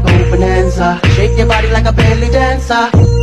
girl, go bonanza. Shake your body like a belly dancer.